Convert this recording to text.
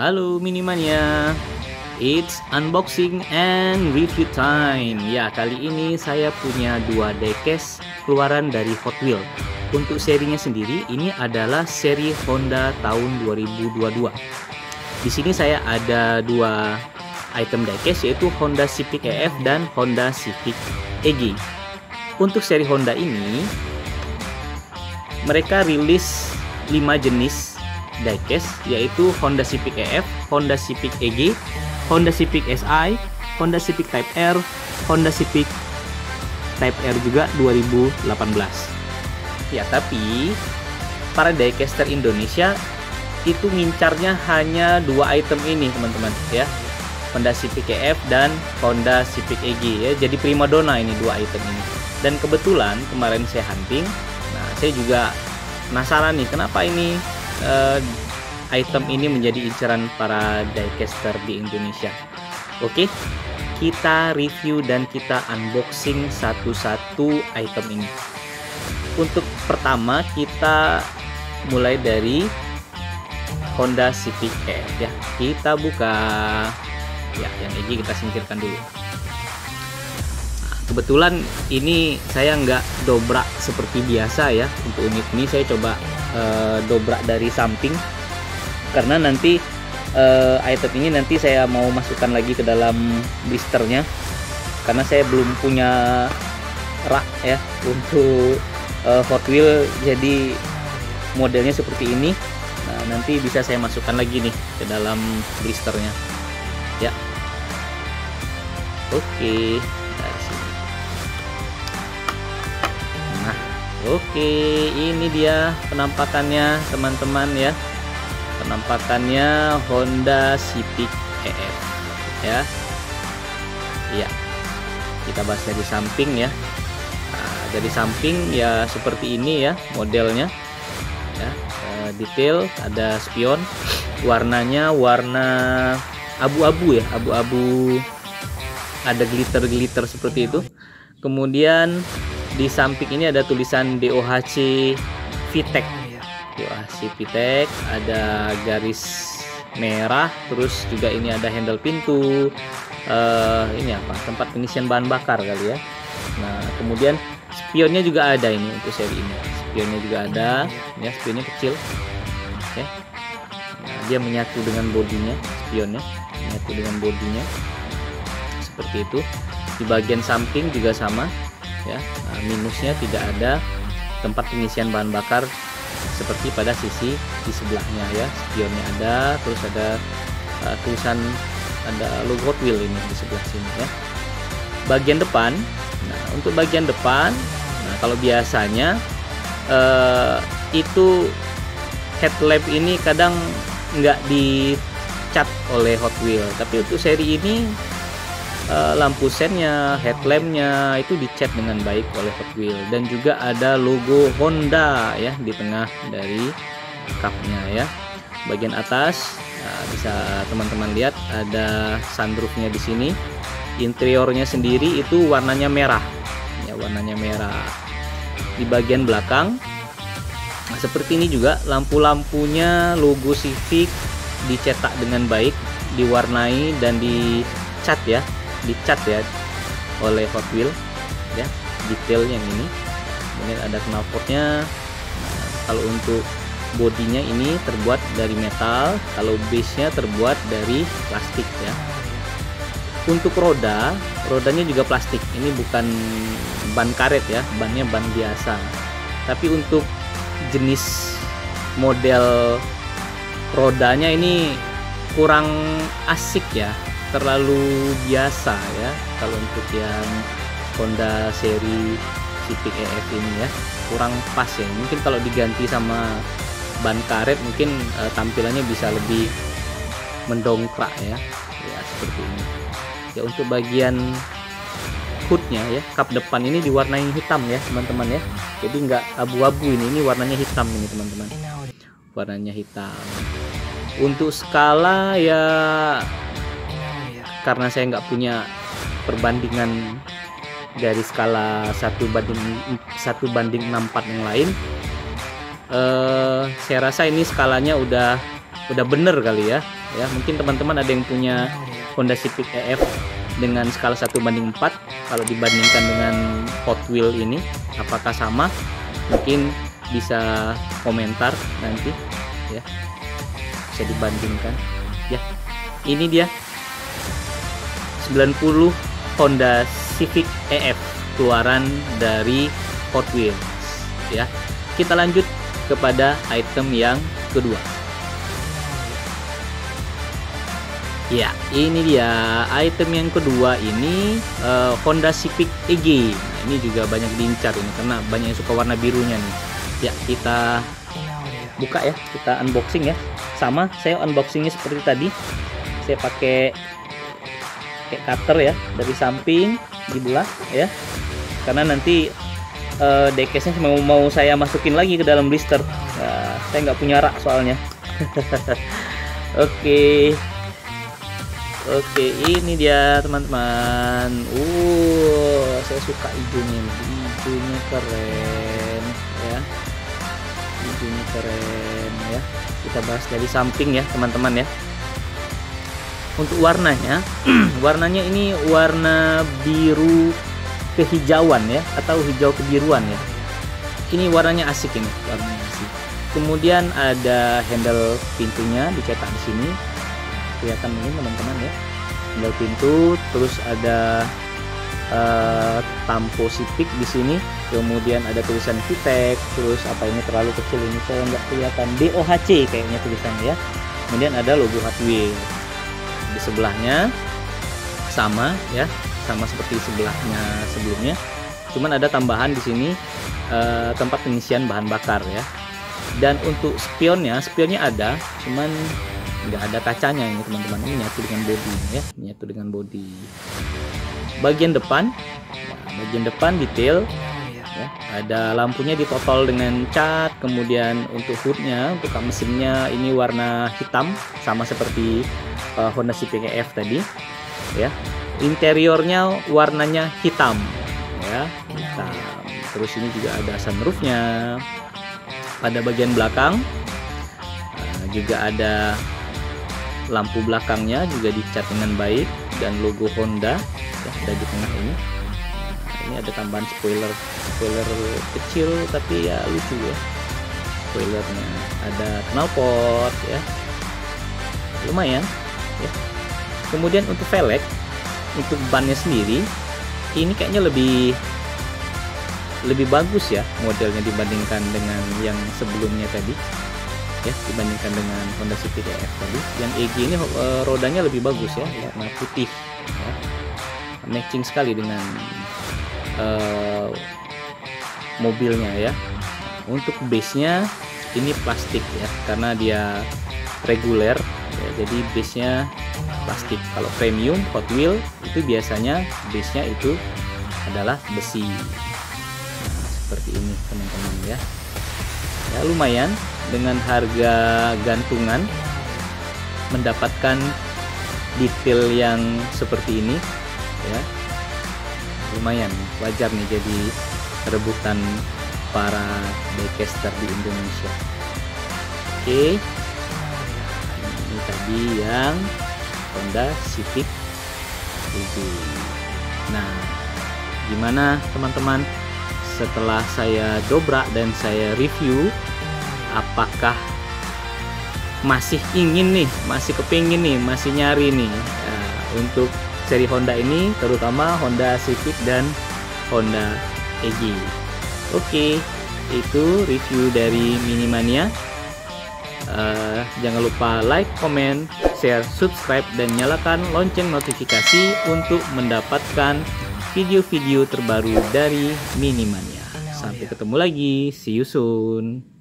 Halo Minimania. It's unboxing and review time. Ya kali ini saya punya dua diecast keluaran dari Hot Wheels. Untuk serinya sendiri ini adalah seri Honda tahun 2022 Di sini saya ada dua item diecast yaitu Honda Civic EF dan Honda Civic EG Untuk seri Honda ini mereka rilis 5 jenis diecast yaitu Honda Civic EF, Honda Civic EG, Honda Civic SI, Honda Civic Type R, Honda Civic Type R juga 2018. Ya, tapi para diecaster Indonesia itu ngincarnya hanya dua item ini, teman-teman, ya. Honda Civic EF dan Honda Civic EG ya. Jadi primadona ini dua item ini. Dan kebetulan kemarin saya hunting, nah saya juga penasaran nih kenapa ini uh, item ini menjadi incaran para diecaster di Indonesia. Oke, kita review dan kita unboxing satu-satu item ini. Untuk pertama kita mulai dari Honda Civic E ya. Kita buka ya yang ini kita singkirkan dulu. Kebetulan ini saya nggak dobrak seperti biasa ya untuk unit ini saya coba uh, dobrak dari samping. Karena nanti uh, item ini nanti saya mau masukkan lagi ke dalam blisternya. Karena saya belum punya rak ya untuk uh, Hot Wheel. Jadi modelnya seperti ini. Nah, nanti bisa saya masukkan lagi nih ke dalam blisternya. Ya. Oke. okay. Oke, ini dia penampakannya teman-teman ya. Penampakannya Honda Civic EF ya. Iya. Kita bahas dari samping ya. Nah, dari samping ya seperti ini ya modelnya. Ya, e, detail ada spion. Warnanya warna abu-abu ya, abu-abu ada glitter-glitter seperti itu. Kemudian di samping ini ada tulisan DOHC VTEC DOHC VTEC ada garis merah terus juga ini ada handle pintu. Uh, ini apa? Tempat pengisian bahan bakar kali ya. Nah kemudian spionnya juga ada ini untuk seri ini. Spionnya juga ada. Ya spionnya kecil. Oke. Nah, dia menyatu dengan bodinya spionnya. Menyatu dengan bodinya. Seperti itu. Di bagian samping juga sama ya. Nah, minusnya tidak ada tempat pengisian bahan bakar seperti pada sisi di sebelahnya ya. Spionnya ada terus ada uh, tulisan ada logo Hot Wheel ini di sebelah sini ya. Bagian depan nah untuk bagian depan nah kalau biasanya uh, itu headlamp ini kadang nggak dicat oleh Hot Wheel tapi untuk seri ini uh, lampu sennya, headlampnya itu dicat dengan baik oleh Hot Wheels dan juga ada logo Honda ya di tengah dari cupnya ya. Bagian atas nah, bisa teman-teman lihat ada sunroofnya di sini. Interiornya sendiri itu warnanya merah, ya warnanya merah. Di bagian belakang nah, seperti ini juga lampu-lampunya logo Civic dicetak dengan baik, diwarnai dan dicat ya dicat ya oleh Hot Wheel ya detail yang ini. Kemudian ada knalpotnya. Nah, kalau untuk bodinya ini terbuat dari metal kalau base nya terbuat dari plastik ya. Untuk roda rodanya juga plastik. Ini bukan ban karet ya bannya ban biasa. Tapi untuk jenis model rodanya ini kurang asik ya terlalu biasa ya kalau untuk yang Honda seri Civic EF ini ya kurang pas ya. Mungkin kalau diganti sama ban karet mungkin uh, tampilannya bisa lebih mendongkrak ya. Ya seperti ini. Ya untuk bagian hoodnya ya kap depan ini diwarnai hitam ya teman-teman ya. Jadi nggak abu-abu ini ini warnanya hitam ini teman-teman. Warnanya hitam. Untuk skala ya karena saya nggak punya perbandingan dari skala satu banding satu banding 64 yang lain eh, saya rasa ini skalanya udah udah bener kali ya. Ya mungkin teman-teman ada yang punya Honda Civic EF dengan skala 1 banding 4 kalau dibandingkan dengan Hot Wheel ini apakah sama? Mungkin bisa komentar nanti ya. Bisa dibandingkan. Ya ini dia 90 Honda Civic EF keluaran dari Hot Wheels ya. Kita lanjut kepada item yang kedua. Ya ini dia item yang kedua ini uh, Honda Civic EG nah, ini juga banyak diincar ini karena banyak yang suka warna birunya nih. Ya kita buka ya kita unboxing ya. Sama saya unboxingnya seperti tadi. Saya pakai kayak cutter ya dari samping dibelah ya. Karena nanti uh, dekesnya mau mau saya masukin lagi ke dalam blister. Nah, saya nggak punya rak soalnya. Oke. Oke ini dia teman-teman. Uh saya suka hijaunya hijaunya keren ya. Hijaunya keren ya. Kita bahas dari samping ya teman-teman ya untuk warnanya warnanya ini warna biru kehijauan ya atau hijau kebiruan ya. Ini warnanya asik ini warnanya asik. Kemudian ada handle pintunya dicetak di sini. Kelihatan ini teman-teman ya. Handle pintu terus ada uh, tampo sipik di sini. Kemudian ada tulisan Vitek terus apa ini terlalu kecil ini saya nggak kelihatan. DOHC kayaknya tulisannya ya. Kemudian ada logo Hot Wheels di sebelahnya sama ya. Sama seperti sebelahnya sebelumnya. Cuman ada tambahan di sini eh, tempat pengisian bahan bakar ya. Dan untuk spionnya spionnya ada cuman nggak ada kacanya ini teman-teman. Ini nyatu dengan bodi ya. Nyatu dengan bodi bagian depan nah, bagian depan detail ya. Ada lampunya ditotol dengan cat kemudian untuk hoodnya untuk mesinnya ini warna hitam sama seperti uh, Honda Civic EF tadi ya. Interiornya warnanya hitam ya. Hitam. Terus ini juga ada sunroofnya. Pada bagian belakang. Uh, juga ada lampu belakangnya juga dicat dengan baik dan logo Honda ya, ada di tengah ini. Ini ada tambahan spoiler spoiler kecil tapi ya lucu ya. Spoilernya. Ada knalpot ya. Lumayan ya. kemudian untuk velg untuk bannya sendiri ini kayaknya lebih lebih bagus ya modelnya dibandingkan dengan yang sebelumnya tadi ya dibandingkan dengan Honda Civic EF tadi yang EG ini uh, rodanya lebih bagus ya warna putih ya. matching sekali dengan uh, mobilnya ya untuk base nya ini plastik ya karena dia reguler ya, jadi base nya plastik. Kalau premium Hot Wheel itu biasanya base nya itu adalah besi. Nah, seperti ini teman-teman ya. Ya lumayan. Dengan harga gantungan mendapatkan detail yang seperti ini ya. Lumayan wajar nih jadi rebutan para daycaster di Indonesia. Oke ini tadi yang Honda Civic itu nah gimana teman-teman? Setelah saya dobrak dan saya review apakah masih ingin nih masih kepingin nih masih nyari nih ya, untuk seri Honda ini terutama Honda Civic dan Honda EG oke itu review dari Minimania uh, jangan lupa like, comment, share, subscribe, dan nyalakan lonceng notifikasi untuk mendapatkan video-video terbaru dari Minimania. Sampai ketemu lagi, see you soon.